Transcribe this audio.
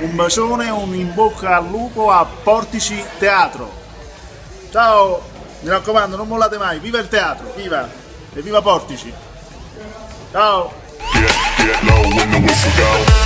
Un bacione, un in bocca al lupo a Portici Teatro. Ciao, mi raccomando, non mollate mai. Viva il teatro, viva! E viva Portici. Ciao! Yeah, yeah, no, when the.